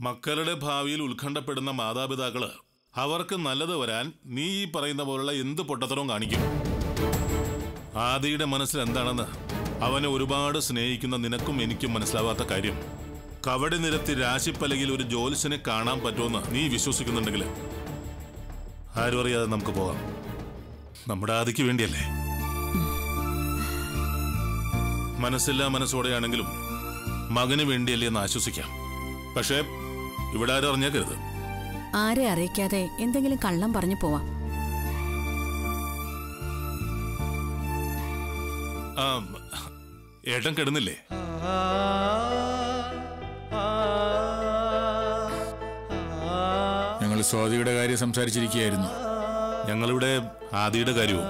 മക്കളുടെ ഭാവിയിൽ ഉത്കണ്ഠപ്പെടുന്ന മാതാപിതാക്കൾ അവർക്ക് നല്ലത് വരാൻ നീ ഈ പറയുന്ന പോലുള്ള എന്ത് പൊട്ടത്തരവും കാണിക്കും? ആദിയുടെ മനസ്സിൽ എന്താണെന്ന് അവനെ ഒരുപാട് സ്നേഹിക്കുന്ന നിനക്കും എനിക്കും മനസ്സിലാവാത്ത കാര്യം. കവടി നിരത്തി രാശിപ്പലകിൽ ഒരു ജ്യോത്സ്യനെ കാണാൻ പറ്റുമെന്ന് നീ വിശ്വസിക്കുന്നുണ്ടെങ്കിൽ ആരും അറിയാതെ നമുക്ക് പോവാം നമ്മുടെ ആദിക്ക് വേണ്ടിയല്ലേ? മനസ്സില്ലാ മനസ്സോടെയാണെങ്കിലും മകന് വേണ്ടിയല്ലേ എന്ന് ആശ്വസിക്കാം. പക്ഷേ ഇവിടെ ആരും അറിഞ്ഞേക്കരുത്. ആരെ അറിയിക്കാതെ എന്തെങ്കിലും കള്ളം പറഞ്ഞു പോവാം. ഏട്ടം ഏട്ടൻ കിടന്നില്ലേ? സ്വാതിയുടെ കാര്യം സംസാരിച്ചിരിക്കുകയായിരുന്നു. ഞങ്ങളിവിടെ ആദിയുടെ കാര്യവും.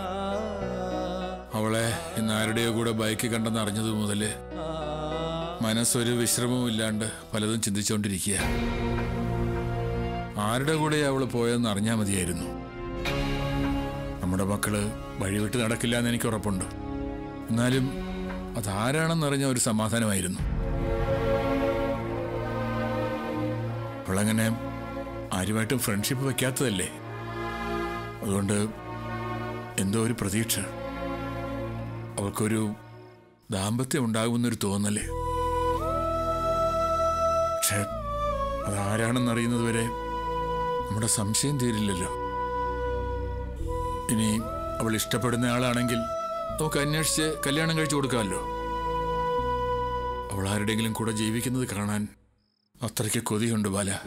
അവളെ ഇന്ന് ആരുടെയോ കൂടെ ബൈക്ക് കണ്ടെന്ന് അറിഞ്ഞതു മുതൽ മനസ്സൊരു വിശ്രമവും ഇല്ലാണ്ട് പലതും ചിന്തിച്ചുകൊണ്ടിരിക്കുക ആരുടെ കൂടെ അവൾ പോയെന്ന് അറിഞ്ഞാൽ മതിയായിരുന്നു. നമ്മുടെ മക്കൾ വഴിവിട്ട് നടക്കില്ല എന്ന് എനിക്ക് ഉറപ്പുണ്ട്. എന്നാലും അതാരാണെന്നറിഞ്ഞ ഒരു സമാധാനമായിരുന്നു. അവളങ്ങനെ ആരുമായിട്ടും ഫ്രണ്ട്ഷിപ്പ് വെക്കാത്തതല്ലേ? അതുകൊണ്ട് എന്തോ ഒരു പ്രതീക്ഷ. അവൾക്കൊരു ദാമ്പത്യം ഉണ്ടാകുമെന്നൊരു തോന്നൽ. പക്ഷെ അതാരാണെന്നറിയുന്നത് വരെ നമ്മുടെ സംശയം തീരില്ലല്ലോ. ഇനി അവൾ ഇഷ്ടപ്പെടുന്ന ആളാണെങ്കിൽ നമുക്ക് അന്വേഷിച്ച് കല്യാണം കഴിച്ചു കൊടുക്കാമല്ലോ. അവൾ ആരുടെങ്കിലും കൂടെ ജീവിക്കുന്നത് കാണാൻ അത്രയ്ക്ക് കൊതിയുണ്ട് ബാല.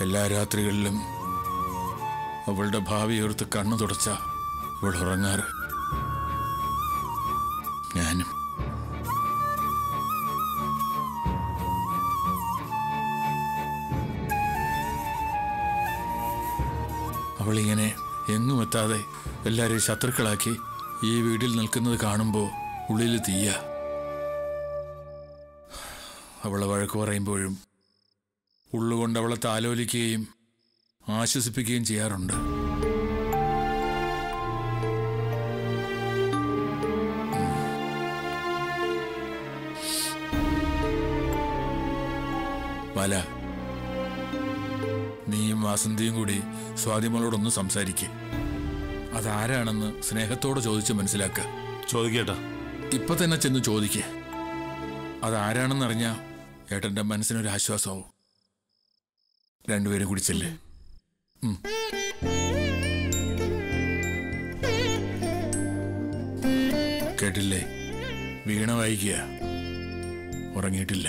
എല്ലാ രാത്രികളിലും അവളുടെ ഭാവിയോർത്ത് കണ്ണു തുടച്ച അവൾ ഉറങ്ങാറ്. ഞാനും. അവളിങ്ങനെ എങ്ങും എത്താതെ ശത്രുക്കളാക്കി ഈ വീട്ടിൽ നിൽക്കുന്നത് കാണുമ്പോൾ ഉള്ളിൽ തീയ. അവളെ വഴക്ക് പറയുമ്പോഴും ഉള്ളുകൊണ്ട് അവളെ താലോലിക്കുകയും ആശ്വസിപ്പിക്കുകയും ചെയ്യാറുണ്ട്. വല നീയും വാസന്തിയും കൂടി സ്വാതിമോളോടൊന്ന് സംസാരിക്കുക അതാരാണെന്ന് സ്നേഹത്തോടെ ചോദിച്ച് മനസ്സിലാക്കുക ചോദിക്കേട്ടാ. ഇപ്പൊ തന്നെ ചെന്ന് ചോദിക്കേ. അതാരാണെന്നറിഞ്ഞ ഏട്ടന്റെ മനസ്സിനൊരു ആശ്വാസമാവും രണ്ടുപേരും കൂടി ചെല്ലേ കേട്ടില്ലേ? വീണ വായിക്കുക. ഉറങ്ങിയിട്ടില്ല.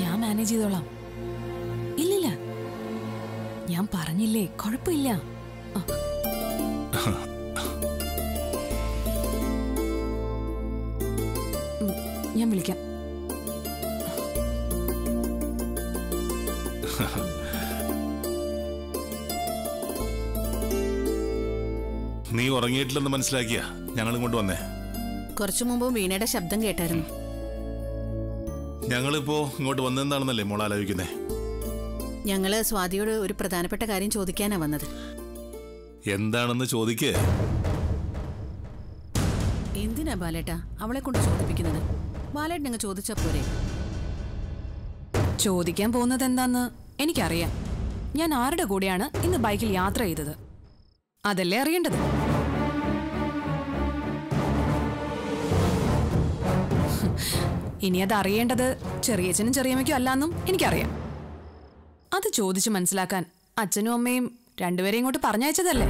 ഞാൻ മാനേജ് ചെയ്തോളാം. പറഞ്ഞില്ലേ കുഴപ്പമില്ല. ഉം, ഞാൻ വിളിക്കാം. നീ ഉറങ്ങിയിട്ടില്ലെന്ന് മനസ്സിലാക്കിയ? ഞങ്ങൾ ഇങ്ങോട്ട് വന്നേ. കുറച്ചു മുമ്പ് വീണയുടെ ശബ്ദം കേട്ടായിരുന്നു. ഞങ്ങളിപ്പോ ഇങ്ങോട്ട് വന്നെന്താണെന്നല്ലേ മോൾ ആലോചിക്കുന്നേ ഞങ്ങൾ സ്വാതിയോട് ഒരു പ്രധാനപ്പെട്ട കാര്യം ചോദിക്കാനാ വന്നത്. എന്താണെന്ന് ചോദിക്കേ. എന്തിനാ ബാലേട്ട അവളെ കൊണ്ട് ചോദിപ്പിക്കുന്നത്? ബാലേട്ടൻ അങ്ങ് ചോദിച്ചാ പോരെ? ചോദിക്കാൻ പോകുന്നത് എന്താന്ന് എനിക്കറിയാം. ഞാൻ ആരുടെ കൂടെയാണ് ഇന്ന് ബൈക്കിൽ യാത്ര ചെയ്തത്? അതല്ലേ അറിയേണ്ടത്? ഇനി അത് അറിയേണ്ടത് ചെറിയച്ഛനും ചെറിയമ്മയ്ക്കും അല്ലാന്നും എനിക്കറിയാം. അത് ചോദിച്ചു മനസ്സിലാക്കാൻ അച്ഛനും അമ്മയും രണ്ടുപേരെയും ഇങ്ങോട്ട് പറഞ്ഞയച്ചതല്ലേ?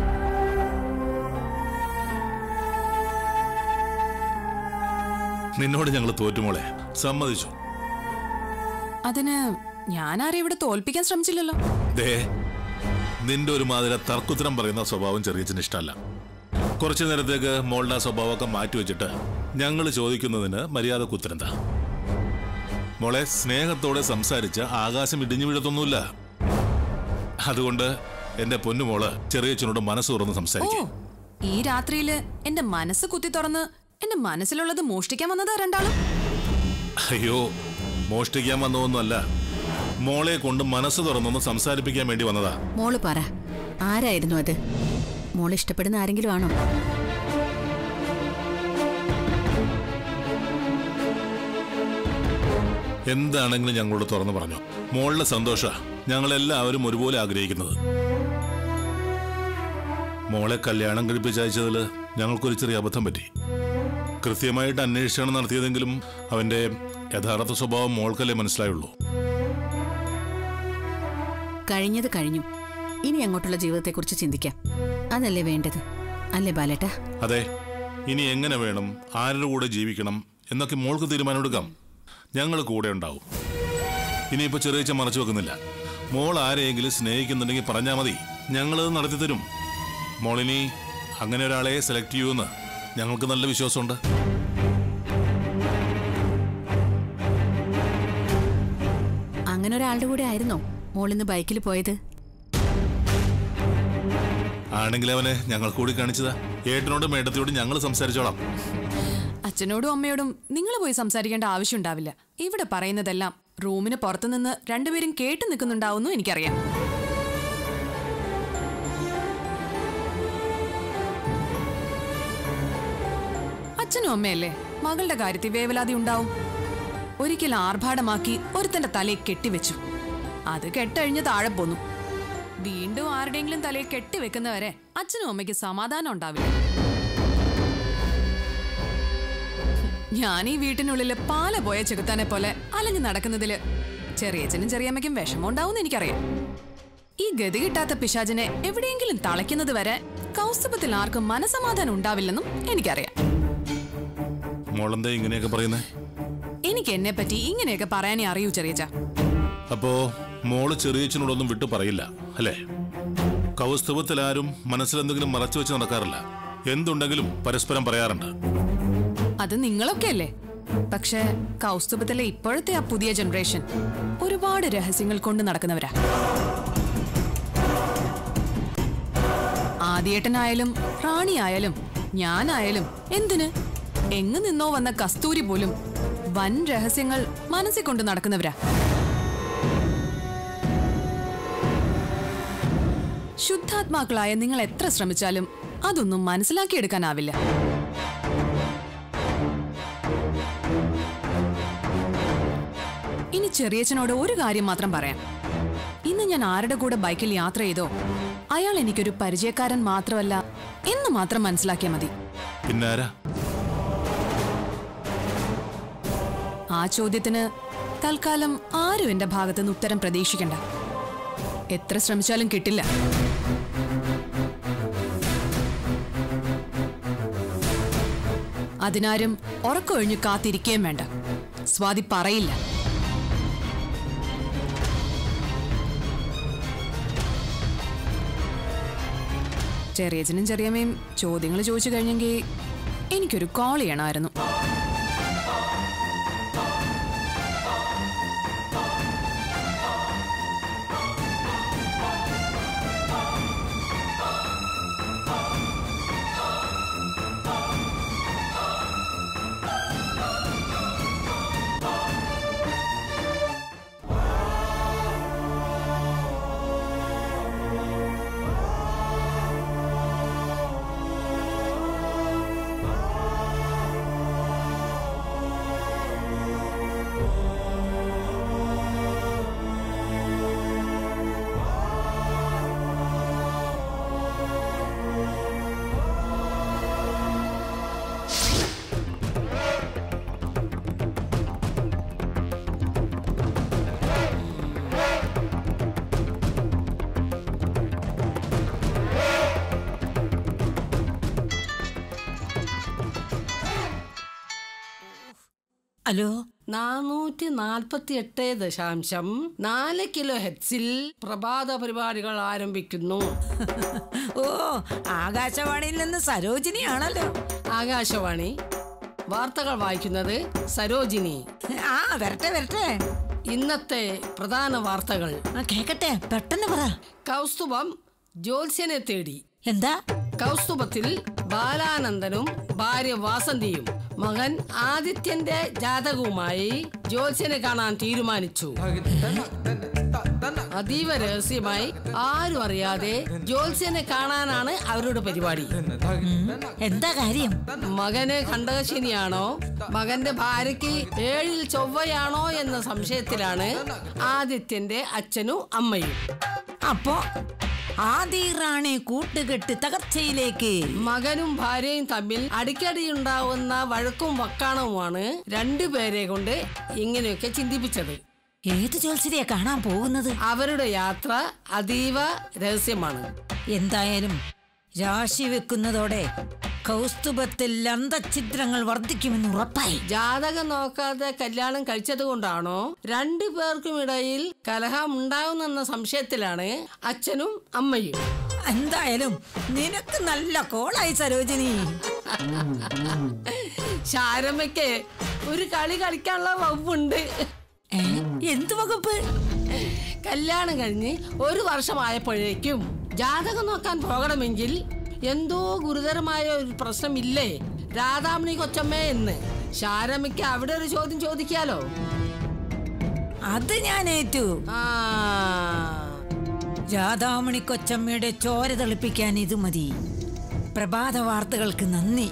നിന്നോട് ഞങ്ങൾ തോറ്റുമോളെ സമ്മതിച്ചു. അതിന് ഞാനാരെയും ഇവിടെ തോൽപ്പിക്കാൻ ശ്രമിച്ചില്ലല്ലോ. ദേ നിന്റെ ഒരു മാതിരി തർക്കുത്തരം പറയുന്ന സ്വഭാവം ചെറിയച്ഛന് ഇഷ്ടമല്ല. കുറച്ചു നേരത്തേക്ക് മോളുടെ ആ സ്വഭാവമൊക്കെ മാറ്റിവെച്ചിട്ട് ഞങ്ങൾ ചോദിക്കുന്നതിന് മര്യാദക്കുത്തരം കുത്തരെന്താ മോളെ സ്നേഹത്തോടെ സംസാരിച്ച ആകാശം ഇടിഞ്ഞു വീഴത്തൊന്നുമില്ല. അതുകൊണ്ട് എന്റെ പൊന്നുമോൾ ചെറിയച്ഛനോട് മനസ്സ് തുറന്ന് സംസാരിക്കും. ഈ രാത്രിയിൽ എന്റെ മനസ്സ് കുത്തി തുറന്ന് എന്റെ മനസ്സിലുള്ളത് മോഷ്ടിക്കാൻ വന്നതാ രണ്ടാളും? അയ്യോ മോഷ്ടിക്കാൻ വന്നതൊന്നുമല്ല. മോളെ കൊണ്ട് മനസ്സ് തുറന്നൊന്ന് സംസാരിപ്പിക്കാൻ വേണ്ടി വന്നതാ. മോൾ പറ ആരായിരുന്നു അത്? മോൾ ഇഷ്ടപ്പെടുന്ന ആരെങ്കിലും ആണോ? എന്താണെങ്കിലും ഞങ്ങളോട് തുറന്നു പറഞ്ഞു. മോളിലെ സന്തോഷ. ഞങ്ങളെല്ലാവരും ഒരുപോലെ ആഗ്രഹിക്കുന്നത്. മോളെ കല്യാണം കഴിപ്പിച്ചയച്ചതിൽ ഞങ്ങൾക്കൊരു ചെറിയ അബദ്ധം പറ്റി. കൃത്യമായിട്ട് അന്വേഷണം നടത്തിയതെങ്കിലും അവന്റെ യഥാർത്ഥ സ്വഭാവം മോൾക്കല്ലേ മനസ്സിലായുള്ളൂ. കഴിഞ്ഞത് കഴിഞ്ഞു. ഇനി അങ്ങോട്ടുള്ള ജീവിതത്തെക്കുറിച്ച് ചിന്തിക്കാം. അതല്ലേ വേണ്ടത്? അല്ലേ ബാലേട്ട? അതെ. ഇനി എങ്ങനെ വേണം? ആരുടെ കൂടെ ജീവിക്കണം? എന്നൊക്കെ മോൾക്ക് തീരുമാനമെടുക്കാം. ഞങ്ങൾ കൂടെ ഉണ്ടാവും. ഇനിയിപ്പോ ചെറിയ മറച്ചു വെക്കുന്നില്ല. മോൾ ആരെയെങ്കിലും സ്നേഹിക്കുന്നുണ്ടെങ്കിൽ പറഞ്ഞാൽ മതി. ഞങ്ങളത് നടത്തി തരും. മോളിനി അങ്ങനെ ഒരാളെ സെലക്ട് ചെയ്യുമെന്ന് ഞങ്ങൾക്ക് നല്ല വിശ്വാസമുണ്ട്. അങ്ങനെ ഒരാളുടെ കൂടെ ആയിരുന്നോ മോളിന്ന് ബൈക്കിൽ പോയത്? ആണെങ്കിൽ അവനെ ഞങ്ങൾ കൂടി കാണിച്ചതാ. ഏട്ടനോട് മേഡത്തിനോട് ഞങ്ങൾ സംസാരിച്ചോളാം. അച്ഛനോടും അമ്മയോടും നിങ്ങൾ പോയി സംസാരിക്കേണ്ട ആവശ്യം ഉണ്ടാവില്ല. ഇവിടെ പറയുന്നതെല്ലാം റൂമിന് പുറത്തുനിന്ന് രണ്ടുപേരും കേട്ടു നിൽക്കുന്നുണ്ടാവുന്നു എനിക്കറിയാം. അച്ഛനും അമ്മയല്ലേ? മകളുടെ കാര്യത്തിൽ വേവലാതി ഉണ്ടാവും. ഒരിക്കൽ ആർഭാടമാക്കി ഒരുത്തന്റെ തലയെ കെട്ടിവെച്ചു. അത് കെട്ടഴിഞ്ഞ് താഴെ പോന്നു. വീണ്ടും ആരുടെയെങ്കിലും തലയെ കെട്ടിവെക്കുന്നവരെ അച്ഛനും അമ്മയ്ക്ക് സമാധാനം ഉണ്ടാവില്ല. ഞാൻ ഈ വീട്ടിനുള്ളിൽ പാല പോയ ചെകുത്താനെ പോലെ അലഞ്ഞു നടക്കുന്നതിൽ ചെറിയച്ഛനും ചെറിയമ്മയ്ക്കും വിഷമം ഉണ്ടാവും എനിക്കറിയാം. ഈ ഗതി കിട്ടാത്ത പിശാചിനെ എവിടെയെങ്കിലും തളയ്ക്കുന്നത് വരെ കൗസ്തുഭത്തിൽ ആർക്കും മനസമാധാനം ഉണ്ടാവില്ലെന്നും എനിക്കറിയാം. മോളെന്താ ഇങ്ങനെയൊക്കെ പറയുന്നേ? എനിക്ക് എന്നെ പറ്റി ഇങ്ങനെയൊക്കെ പറയാനേ അറിയൂ ചെറിയച്ച അപ്പോ മോൾ ചെറിയച്ചനോടൊന്നും വിട്ടു പറയില്ല അല്ലേ? കൗസ്തുഭത്തിൽ ആരും മനസ്സിലെന്തെങ്കിലും മറച്ചു വെച്ച് നടക്കാറില്ല. എന്തുണ്ടെങ്കിലും പരസ്പരം പറയാറുണ്ട്. അത് നിങ്ങളൊക്കെ അല്ലേ പക്ഷേ കൗസ്തുഭത്തിലെ ഇപ്പോഴത്തെ ആ പുതിയ ജനറേഷൻ ഒരുപാട് രഹസ്യങ്ങൾ കൊണ്ട് നടക്കുന്നവരാ. ആദിയേട്ടനായാലും റാണിയായാലും ഞാനായാലും എന്തിന്? എങ്ങു നിന്നോ വന്ന കസ്തൂരി പോലും വൻ രഹസ്യങ്ങൾ മനസ്സിൽ കൊണ്ട് നടക്കുന്നവരാ. ശുദ്ധാത്മാക്കളായ നിങ്ങൾ എത്ര ശ്രമിച്ചാലും അതൊന്നും മനസ്സിലാക്കിയെടുക്കാനാവില്ല. ചെറിയച്ഛനോട് ഒരു കാര്യം മാത്രം പറയാം. ഇന്ന് ഞാൻ ആരുടെ കൂടെ ബൈക്കിൽ യാത്ര ചെയ്തോ അയാൾ എനിക്കൊരു പരിചയക്കാരൻ മാത്രമല്ല എന്ന് മാത്രം മനസ്സിലാക്കിയാൽ മതി. പിന്നാരാ ആ ചോദ്യത്തിന് തൽക്കാലം ആരും എന്റെ ഭാഗത്തുനിന്ന് ഉത്തരം പ്രതീക്ഷിക്കണ്ട. എത്ര ശ്രമിച്ചാലും കിട്ടില്ല. അതിനാരും ഉറക്കമൊഴിഞ്ഞു കാത്തിരിക്കുകയും വേണ്ട. സ്വാതി പറയില്ല. ചെറിയച്ഛനും ചെറിയമ്മയും ചോദ്യങ്ങൾ ചോദിച്ചു കഴിഞ്ഞെങ്കിൽ എനിക്കൊരു കോൾ ചെയ്യണമായിരുന്നു. ഹലോ? നാനൂറ്റി നാൽപ്പത്തി എട്ട് ദശാംശം നാല് കിലോ ഹെറ്റ്സിൽ പ്രഭാത പരിപാടികൾ ആരംഭിക്കുന്നു. ഓ ആകാശവാണിയിൽ നിന്ന് സരോജിനി ആണല്ലോ ആകാശവാണി. വാർത്തകൾ വായിക്കുന്നത് സരോജിനി. ആ വരട്ടെ വരട്ടെ. ഇന്നത്തെ പ്രധാന വാർത്തകൾ. കേക്കട്ടെ പെട്ടെന്ന് പറ. കൗസ്തുഭം ജ്യോത്സ്യനെ തേടി. എന്താ? കൗസ്തുഭത്തിൽ ബാലാനന്ദനും ഭാര്യ വാസന്തിയും മകൻ ആദിത്യന്റെ ജാതകവുമായി ജ്യോത്സ്യനെ കാണാൻ തീരുമാനിച്ചു. അതീവ രഹസ്യമായി ആരും അറിയാതെ ജ്യോത്സ്യനെ കാണാനാണ് അവരുടെ പരിപാടി. എന്താ കാര്യം? മകന് കണ്ടകശനിയാണോ? മകന്റെ ഭാര്യയ്ക്ക് ഏഴിൽ ചൊവ്വയാണോ എന്ന സംശയത്തിലാണ് ആദിത്യന്റെ അച്ഛനും അമ്മയും. അപ്പോ ആദി കൂട്ടുകെട്ട് തകർച്ചയിലേക്ക്. മകനും ഭാര്യയും തമ്മിൽ അടിക്കടി ഉണ്ടാവുന്ന വഴക്കും വക്കാണവുമാണ് രണ്ടുപേരെ കൊണ്ട് ഇങ്ങനെയൊക്കെ ചിന്തിപ്പിച്ചത്. ഏത് ജോത്സരിയാ കാണാൻ പോകുന്നത്? അവരുടെ യാത്ര അതീവ രഹസ്യമാണ്. എന്തായാലും രാശി വെക്കുന്നതോടെ കൗസ്തുഭത്തിൽ അന്തഛിദ്രങ്ങൾ വർദ്ധിക്കുമെന്ന് ഉറപ്പായി. ജാതകം നോക്കാതെ കല്യാണം കഴിച്ചത് കൊണ്ടാണോ? രണ്ടു പേർക്കും ഇടയിൽ കലഹം ഉണ്ടാവുന്നെന്ന സംശയത്തിലാണ് അച്ഛനും അമ്മയും. എന്തായാലും നിനക്ക് നല്ല കോളായി സരോജിനി. ശാരമ്മയ്ക്ക് ഒരു കളി കളിക്കാനുള്ള വകുപ്പുണ്ട്? എന്ത് വകുപ്പ്? കല്യാണം കഴിഞ്ഞ് ഒരു വർഷമായപ്പോഴേക്കും ജാതകം നോക്കാൻ പോകണമെങ്കിൽ എന്തോ ഗുരുതരമായ ഒരു പ്രശ്നമില്ലേ? രാധാമണി കൊച്ചമ്മേ എന്ന്. ശാരമ്മയ്ക്ക് അവിടെ ഒരു ചോദ്യം ചോദിക്കാലോ? അത് ഞാൻ ഏറ്റു. രാധാമണി കൊച്ചമ്മയുടെ ചോര തെളിപ്പിക്കാൻ ഇത് മതി. പ്രഭാത വാർത്തകൾക്ക് നന്ദി.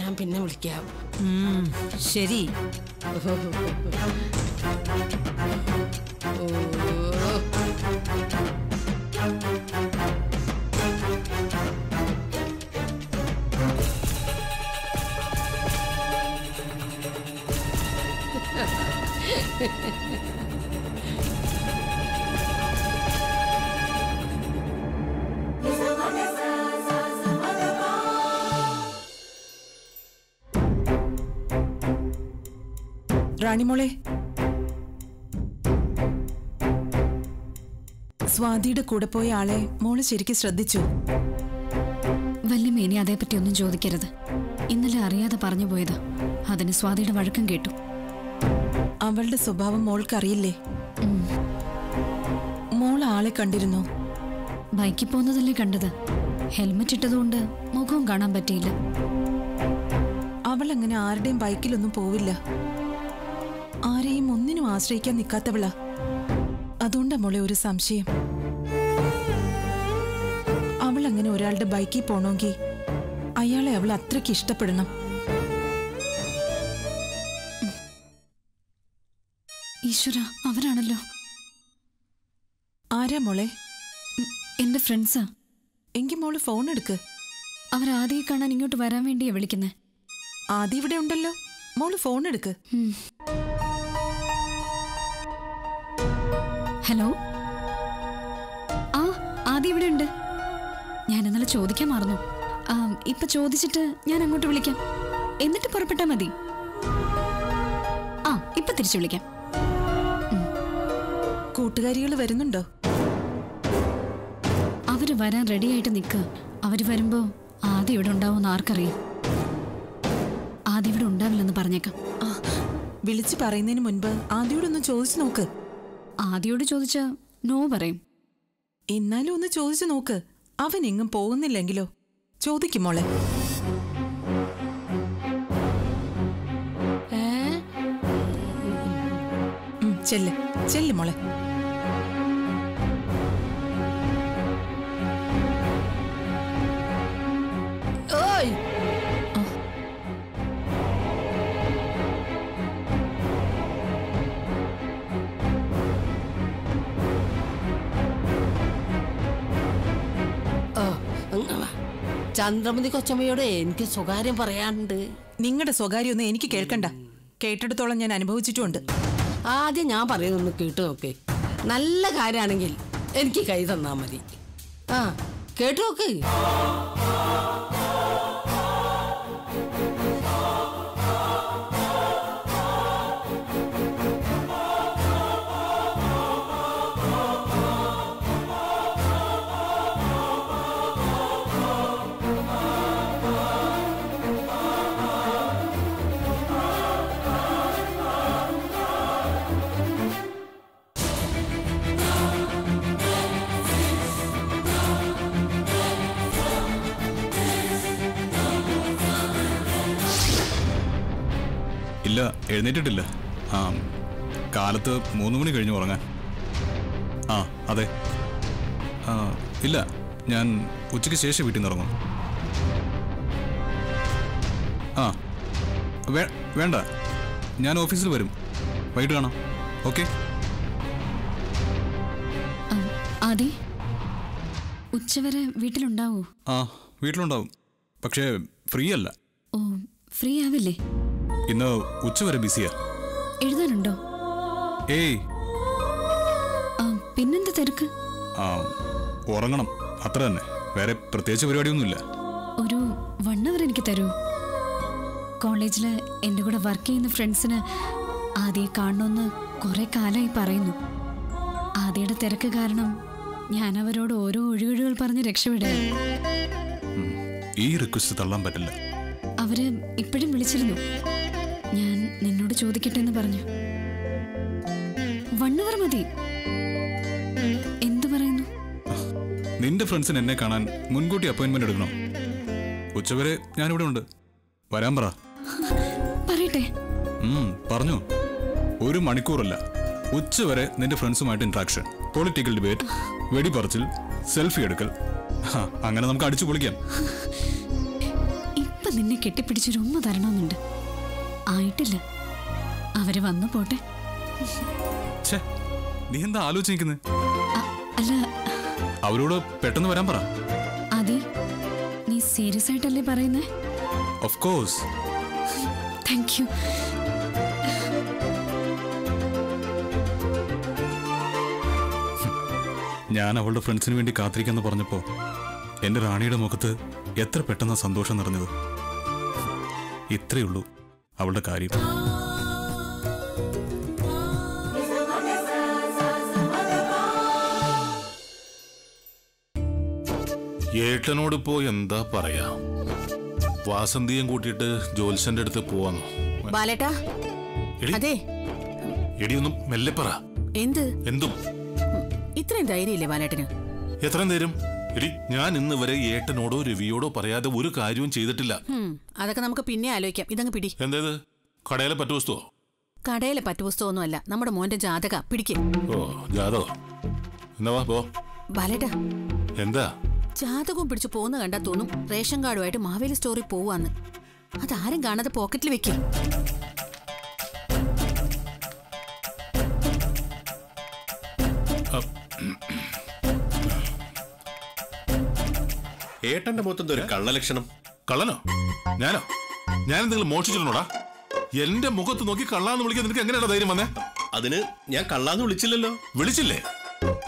ഞാൻ പിന്നെ വിളിക്കാം. ശരി. Ha ha ശരി റാണിമോളെ സ്വാതിയുടെ കൂടെ പോയ ആളെ മോൾ ശരിക്കും ശ്രദ്ധിച്ചു. വല്യമേനി അതേപ്പറ്റി ഒന്നും ചോദിക്കരുത്. ഇന്നലെ അറിയാതെ പറഞ്ഞു പോയതാ. അതിന് സ്വാതിയുടെ വഴക്കം കേട്ടു. അവളുടെ സ്വഭാവം മോൾക്കറിയില്ലേ? മോൾ ആളെ കണ്ടിരുന്നു. ബൈക്കിൽ പോകുന്നതല്ലേ കണ്ടത്? ഹെൽമെറ്റ് ഇട്ടതുകൊണ്ട് മുഖവും കാണാൻ പറ്റിയില്ല. അവൾ അങ്ങനെ ആരുടെയും ബൈക്കിലൊന്നും പോവില്ല. ആശ്രയിക്കാൻ നിൽക്കാത്തവളാ അതുകൊണ്ടാ മോളെ ഒരു സംശയം. അവൾ അങ്ങനെ ഒരാളുടെ ബൈക്കിൽ പോണമെങ്കിൽ അയാളെ അവൾ അത്രയ്ക്ക് ഇഷ്ടപ്പെടണം. ഈശ്വര അവരാണല്ലോ. ആരാ മോളെ? എന്റെ ഫ്രണ്ട്സാ. എങ്കിൽ മോൾ ഫോൺ എടുക്ക്. അവർ ആദ്യം കാണാൻ ഇങ്ങോട്ട് വരാൻ വേണ്ടിയാ വിളിക്കുന്നേ. ആദ്യം ഇവിടെ ഉണ്ടല്ലോ. മോൾ ഫോൺ എടുക്ക്. ഹലോ ആ ആദ്യം ഇവിടെ ഉണ്ട് ഞാൻ ഇന്നലെ ചോദിക്കാൻ മറന്നു. ഇപ്പൊ ചോദിച്ചിട്ട് ഞാൻ അങ്ങോട്ട് വിളിക്കാം. എന്നിട്ട് പുറപ്പെട്ടാ മതി. ആ ഇപ്പൊ തിരിച്ചു വിളിക്കാം. കൂട്ടുകാരികൾ വരുന്നുണ്ടോ? അവർ വരാൻ റെഡിയായിട്ട് നിൽക്കുക അവർ വരുമ്പോ ആദ്യം ഇവിടെ ഉണ്ടാവുമെന്ന് ആർക്കറിയാം. ആദ്യം ഇവിടെ ഉണ്ടാവില്ലെന്ന് പറഞ്ഞേക്കാം. വിളിച്ചു പറയുന്നതിന് മുൻപ് ആദ്യോടൊന്ന് ചോദിച്ചു നോക്ക്. ആദ്യോട് ചോദിച്ച നോ പറയും. എന്നാലും ഒന്ന് ചോദിച്ചു നോക്ക്. അവൻ എങ്ങും പോകുന്നില്ലെങ്കിലോ? ചോദിക്കും മോളെ. ചെല്ല് ചെല്ല് മോളെ. ചന്ദ്രമതി കൊച്ചമ്മയോട് എനിക്ക് സ്വകാര്യം പറയാനുണ്ട്. നിങ്ങളുടെ സ്വകാര്യമൊന്നും എനിക്ക് കേൾക്കണ്ട. കേട്ടെടുത്തോളം ഞാൻ അനുഭവിച്ചിട്ടുണ്ട് ആദ്യം ഞാൻ പറയുന്നൊന്ന് കേട്ടു നോക്ക്. നല്ല കാര്യമാണെങ്കിൽ എനിക്ക് കൈ തന്നാ മതി. ആ കേട്ടു നോക്ക്. ഇല്ല എഴുന്നേറ്റിട്ടില്ല. ആ കാലത്ത് മൂന്ന് മണി കഴിഞ്ഞ് ഉറങ്ങാൻ. ആ അതെ. ആ ഇല്ല ഞാൻ ഉച്ചയ്ക്ക് ശേഷം വീട്ടിൽ നിന്ന് ഇറങ്ങും. ആ വേ വേണ്ട. ഞാൻ ഓഫീസിൽ വരും. വൈകിട്ട് കാണാം. ഓക്കെ? ആദി ഉച്ചവരെ വീട്ടിലുണ്ടാവോ? ആ വീട്ടിലുണ്ടാവും. പക്ഷേ ഫ്രീ അല്ല ഓ ഫ്രീ ആവില്ലേ ഇന്ന് ഉച്ചവരെ ബിസിയാ. എഴുതാനുണ്ടോ? ഏയ്. പിന്നെന്താ തിരക്ക്? ആ ഉറങ്ങണം. അത്ര തന്നെ. വേറെ പ്രത്യേകിച്ച് പരിപാടിയൊന്നുമില്ല. ഒരു വൺ അവർ എനിക്ക് തരൂ. കോളേജിൽ എന്റെ കൂടെ വർക്ക് ചെയ്യുന്ന ഫ്രണ്ട്സിന് ആദ്യം കാണണമെന്ന് കുറേ കാലമായി പറയുന്നു. ആദ്യയുടെ തിരക്ക് കാരണം ഞാൻ അവരോട് ഓരോ ഒഴിവഴികൾ പറഞ്ഞ് രക്ഷപ്പെടുക ഈ റിക്വസ്റ്റ് തള്ളാൻ പറ്റില്ല. അവർ ഇപ്പോഴും വിളിച്ചിരുന്നു. ഞാൻ നിന്നോട് ചോദിക്കട്ടെ എന്ന് പറഞ്ഞു. വണ്ണവർ മതി. എന്തു പറയുന്നു? നിന്റെ ഫ്രണ്ട്സിന് എന്നെ കാണാൻ മുൻകൂട്ടി അപ്പോയിന്റ്മെന്റ് എടുക്കണോ? ഉച്ചവരെ ഞാൻ ഇവിടെ ഉണ്ട്. വരാൻ പറ. പറയട്ടെ. പറഞ്ഞു. ഒരു മണിക്കൂറല്ല. ഉച്ചവരെ നിന്റെ ഫ്രണ്ട്സുമായിട്ട് ഇന്ററാക്ഷൻ പൊളിറ്റിക്കൽ ഡിബേറ്റ് വെടിപറച്ചിൽ സെൽഫി എടുക്കൽ. അങ്ങനെ നമുക്ക് അടിച്ചു പൊളിക്കാം. ഇപ്പൊ നിന്നെ കെട്ടിപ്പിടിച്ചൊരു ഉമ്മ തരണമെന്നുണ്ട്. ആയിട്ടില്ല. അവർ വന്നു പോട്ടെ. നീ എന്താ ആലോചിക്കുന്നത്? അല്ല. അവരോട് പെട്ടെന്ന് വരാൻ പറ. അതെ. നീ സീരിയസ് ആയിട്ടല്ലേ പറയുന്നേ? ഓഫ് കോഴ്സ് താങ്ക് യു ഞാൻ അവളുടെ ഫ്രണ്ട്സിന് വേണ്ടി കാത്തിരിക്കാന്ന് പറഞ്ഞപ്പോ എന്റെ റാണിയുടെ മുഖത്ത് എത്ര പെട്ടെന്ന് സന്തോഷം നിറഞ്ഞത്. ഇത്രയുള്ളൂ അവളുടെ കാര്യം. ഏട്ടനോട് ഇപ്പോ എന്താ പറയാ? വാസന്തിയും കൂട്ടിയിട്ട് ജോത്സന്റെ അടുത്ത് പോവാന്നോ? ബാലേട്ടാ എടി. അതെ. എടി ഒന്നും മെല്ലെ പറ. എന്ത്? എന്തും. ഇത്രയും ധൈര്യമില്ലേ ബാലേട്ടന്? എത്ര നേരം എടി ഞാൻ ഇന്ന് വരെ ഏട്ടനോടോ രവിയോടോ പറയാതെ ഒരു കാര്യവും ചെയ്തിട്ടില്ല. അതൊക്കെ നമുക്ക് പിന്നെ ആലോചിക്കാം. ഇതങ്ങ് പിടി. എന്തേത്? കടയിലെ പറ്റു വസ്തുവോ കടയിലെ പറ്റുപുസ്തകമൊന്നും അല്ല നമ്മുടെ മോന്റെ ജാതക. പിടിക്കേ. ഓ എന്നാ പോ. ബാലേട്ടാ. എന്താ? ജാതകവും പിടിച്ചു പോകുന്ന കണ്ടാ തോന്നും റേഷൻ കാർഡുമായിട്ട് മാവേലി സ്റ്റോറിൽ പോവാന്ന്. അതാരും കാണാതെ പോക്കറ്റിൽ വെക്കേ. ഏട്ടന്റെ മുഖത്തെന്താ ഒരു കള്ളലക്ഷണം. കള്ളനോ? ഞാനോ? ഞാൻ എന്തെങ്കിലും മോഷിച്ചിട്ടുണ്ടോടാ എന്റെ മുഖത്ത് നോക്കി കള്ളാന്ന് വിളിക്കാൻ നിനക്ക് എങ്ങനെയാണ് ധൈര്യം വന്നേ? അതിന് ഞാൻ കള്ളാന്ന് വിളിച്ചില്ലല്ലോ. വിളിച്ചില്ലേ?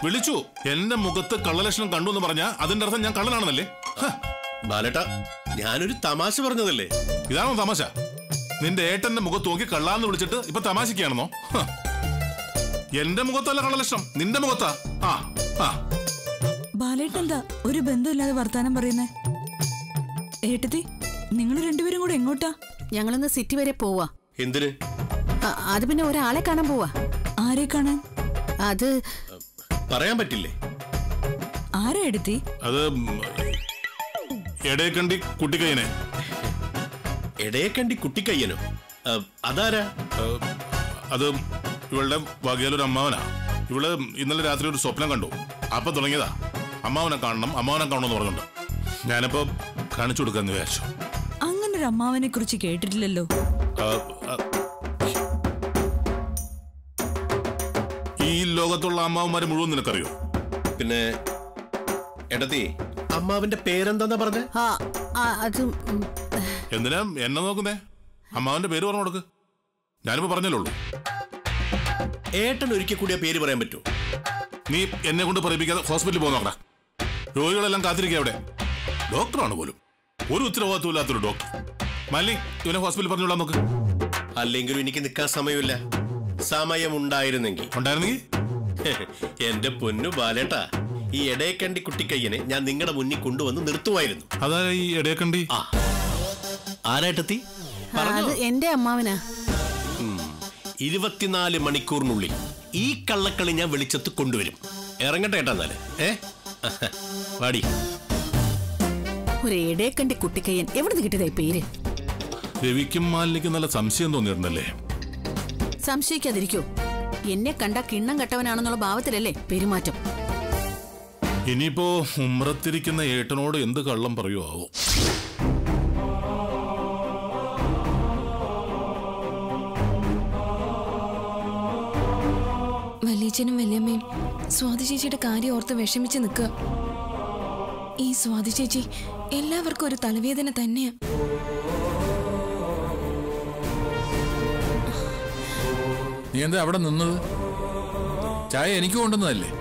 വിളിച്ചു. എന്റെ മുഖത്ത് കള്ളലക്ഷണം കണ്ടു എന്ന് പറഞ്ഞാ അതിന്റെ അർത്ഥം ഞാൻ കള്ളനാണെന്നല്ലേ? ബാലേട്ട ഞാനൊരു തമാശ പറഞ്ഞതല്ലേ? ഇതാണോ തമാശ? നിന്റെ ഏട്ടന്റെ മുഖത്ത് നോക്കി കള്ളാന്ന് വിളിച്ചിട്ട് ഇപ്പൊ തമാശക്കാണെന്നോ. എന്റെ മുഖത്തല്ല കള്ളലക്ഷണം. നിന്റെ മുഖത്താ? ആ ആ. ബാലേട്ടെന്താ ഒരു ബന്ധമില്ലാതെ വർത്താനം പറയുന്നേ? ഏട്ടത്തി നിങ്ങൾ രണ്ടുപേരും കൂടെ എങ്ങോട്ടാ? ഞങ്ങളൊന്ന് സിറ്റി വരെ പോവാ. എന്തിന്? അത് പിന്നെ ഒരാളെ കാണാൻ പോവാ. ആരെ കാണാൻ? അത് പറയാൻ പറ്റില്ലേ? ആരാ എടുത്തി അത് എടേക്കണ്ടി കുട്ടിക്കയ്യനെ. എടേക്കണ്ടി കുട്ടിക്കയ്യനോ? അതാരാ? അത് ഇവളുടെ വകയിലൊരു അമ്മാവനാ ഇവൾ ഇന്നലെ രാത്രി ഒരു സ്വപ്നം കണ്ടു. അപ്പൊ തുടങ്ങിയതാ. അമ്മാവനെ കാണണം അമ്മാവനെ കാണണം എന്ന് പറഞ്ഞുണ്ട് ഞാനിപ്പോ കാണിച്ചു കൊടുക്കാന്ന് വിചാരിച്ചു. അങ്ങനെ ഒരു അമ്മാവനെ കുറിച്ച് കേട്ടിട്ടില്ലല്ലോ. ആ, ആ, ഈ ലോകത്തുള്ള അമ്മാവന്മാരെ മുഴുവൻ നിനക്കറിയോ? പിന്നെ എടത്തി അമ്മാവിന്റെ പേരെന്താന്നാ പറഞ്ഞേ? ആ ആ, അത് ഉം, എന്തിനാ എന്നെ നോക്കുന്നേ? അമ്മാവന്റെ പേര് പറഞ്ഞു കൊടുക്ക്. ഞാനിപ്പോ പറഞ്ഞല്ലോ ഉള്ളൂ ഏട്ടൻ ഒരിക്കൽ കൂടിയ ആ പേര് പറയാൻ പറ്റുമോ നീ എന്നെ കൊണ്ട് പറയിപ്പിക്കാതെ ഹോസ്പിറ്റലിൽ പോകുന്ന നോക്കടാ. രോഗികളെല്ലാം കാത്തിരിക്കുക അവിടെ. ഡോക്ടറാണ് പോലും. ഒരു ഉത്തരവാദിത്വം ഇല്ലാത്തൊരു ഡോക്ടർ. മല്ലി ഇവനെ ഹോസ്പിറ്റലിൽ പറഞ്ഞോളാം നോക്ക് അല്ലെങ്കിലും എനിക്ക് നിൽക്കാൻ സമയമില്ല. സമയം ഉണ്ടായിരുന്നെങ്കിൽ. ഉണ്ടായിരുന്നെങ്കിൽ? എന്റെ പൊന്നു ബാലേട്ടാ ഈ എടയക്കണ്ടി കുട്ടിക്കയ്യനെ ഞാൻ നിങ്ങളുടെ മുന്നിൽ കൊണ്ടുവന്ന് നിർത്തുമായിരുന്നു. അതാ ഈ ഇടയക്കണ്ടി ആ. ആരായിട്ടെത്തി എന്റെ അമ്മാവനാ. ഇരുപത്തിനാല് മണിക്കൂറിനുള്ളിൽ ഈ കള്ളക്കളി ഞാൻ വെളിച്ചത്ത് കൊണ്ടുവരും. ഇറങ്ങട്ടെ ഏട്ടാ എന്നാൽ. ഏ? വാടി. ഒരു എടേക്കണ്ടി കുട്ടിക്കയ്യൻ എവിടെ കിട്ടിയതായി പേര്? രവിക്കും മാലിനിക്കും നല്ല സംശയം തോന്നിയിരുന്നല്ലേ? സംശയിക്കാതിരിക്കോ. എന്നെ കണ്ട കിണ്ണം കെട്ടവനാണെന്നുള്ള ഭാവത്തിലല്ലേ പെരുമാറ്റം? ഇനിയിപ്പോ ഉമ്രത്തിരിക്കുന്ന ഏട്ടനോട് എന്ത് കള്ളം പറയുമോ വല്യച്ഛനും വലിയമ്മയും സ്വാതി ചേച്ചിയുടെ കാര്യം ഓർത്ത് വിഷമിച്ച് നിൽക്കുക. ഈ സ്വാതി ചേച്ചി എല്ലാവർക്കും ഒരു തലവേദന തന്നെയാ. നീ എന്താ അവിടെ നിന്നത്? ചായ എനിക്ക് കൊണ്ടുവന്നതല്ലേ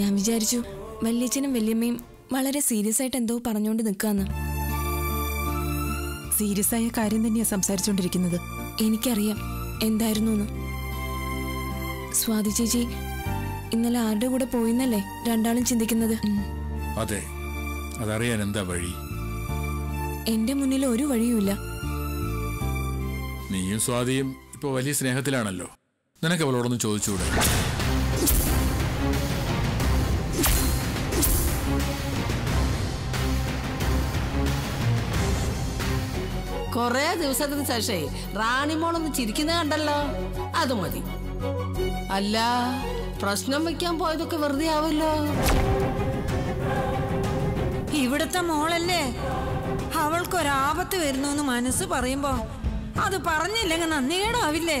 ഞാൻ വിചാരിച്ചു വല്യച്ഛനും വല്യമ്മയും വളരെ സീരിയസ് ആയിട്ട് എന്തോ പറഞ്ഞുകൊണ്ട് നിൽക്കാന്ന് സീരിയസ് ആയ കാര്യം തന്നെയാ സംസാരിച്ചുകൊണ്ടിരിക്കുന്നത് എനിക്കറിയാം എന്തായിരുന്നു എന്ന് സ്വാതി ചേച്ചി ഇന്നലെ ആരുടെ കൂടെ പോയിന്നല്ലേ രണ്ടാളും ചിന്തിക്കുന്നത്? അതെ. അതറിയാൻ എന്താ വഴി? എന്റെ മുന്നിൽ ഒരു വഴിയുമില്ല. നീയും സ്വാതിയും ഇപ്പൊ വലിയ സ്നേഹത്തിലാണല്ലോ. നിനക്ക് അവളോടൊന്ന് ചോദിച്ചുകൂടെ കൊറേ ദിവസത്തിന് ശേഷേ റാണിമോളൊന്ന് ചിരിക്കുന്നത് കണ്ടല്ലോ. അത് മതി. അല്ല പ്രശ്നം വെക്കാൻ പോയതൊക്കെ വെറുതെ ആവല്ലോ. ഇവിടുത്തെ മോളല്ലേ? അവൾക്കൊരാപത്ത് വരുന്നു മനസ്സ് പറയുമ്പോ അത് പറഞ്ഞില്ലെങ്കിൽ നന്ദികേടാവില്ലേ